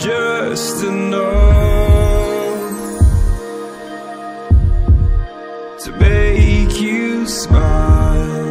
Just enough to make you smile,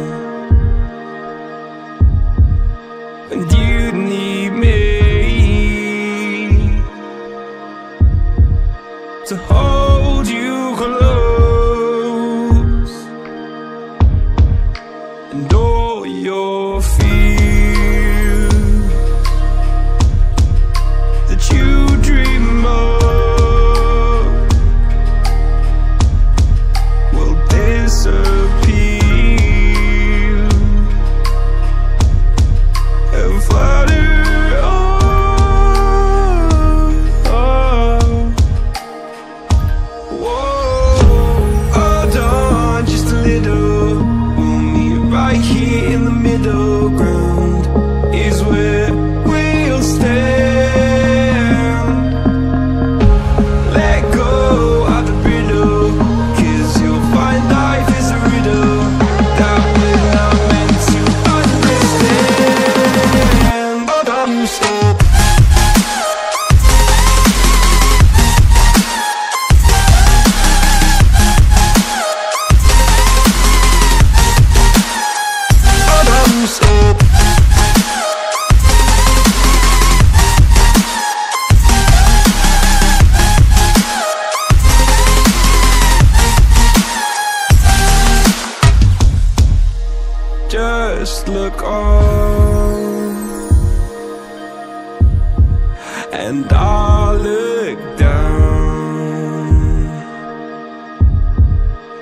and I'll look down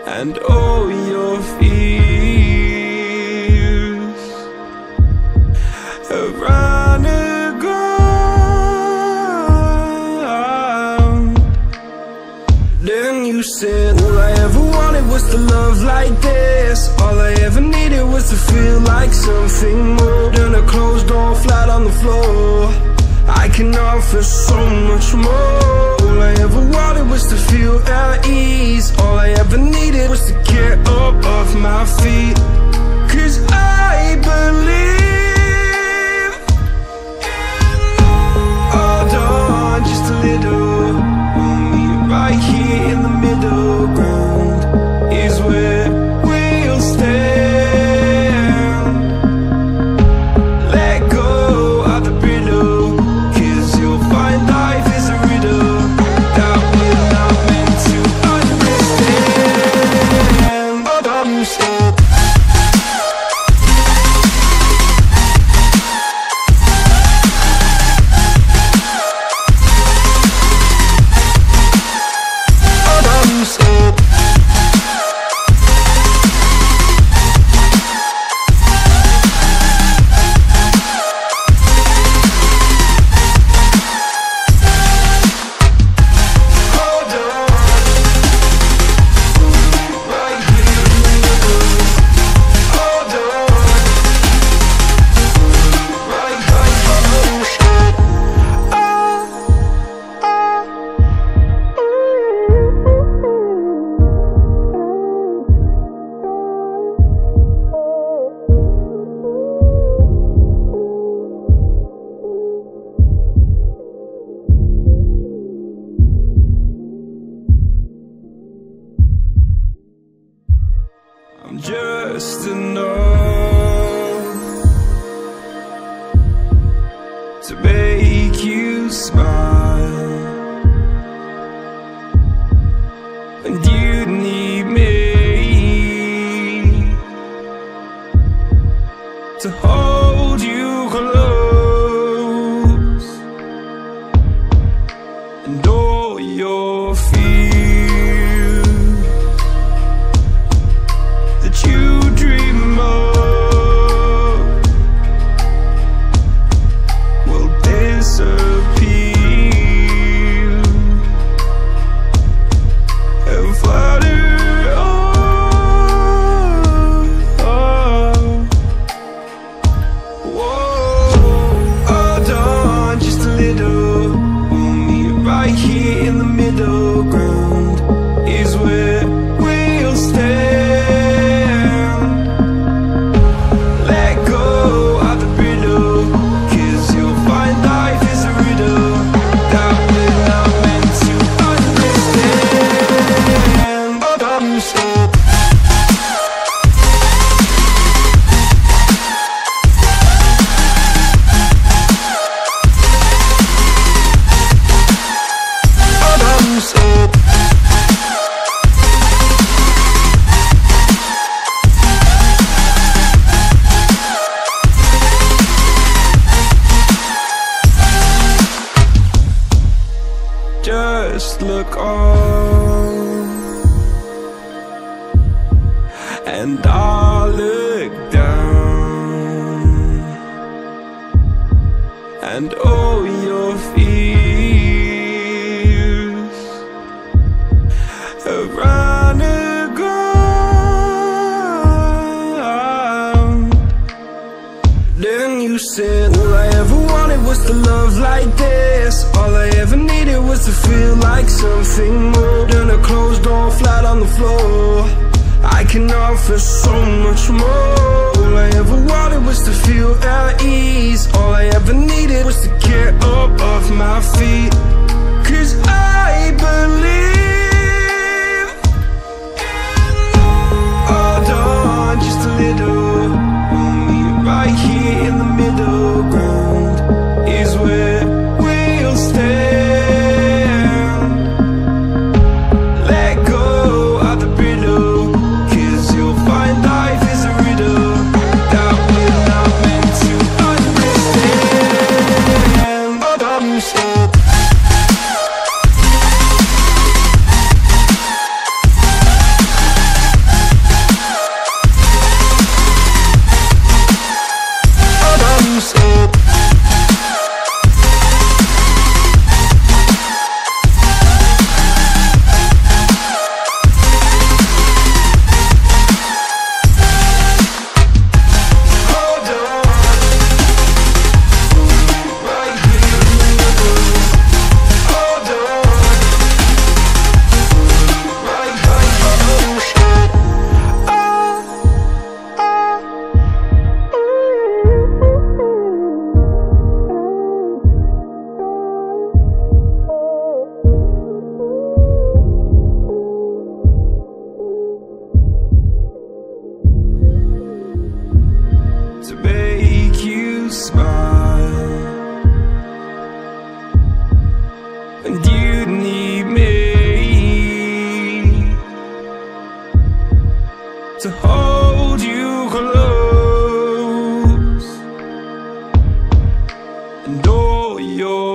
and all your fears have run aground. Then you said, All I ever wanted was to love like this. All I ever needed was to feel like something more than a closed door flat on the floor. I can offer so much more. All I ever wanted was just enough to make you smile, and you need me to hold you close, just look on. And I on the floor. I can offer so much more. All I ever wanted was to feel at ease. All I ever needed was to get up off my feet. Cause I believe Dios.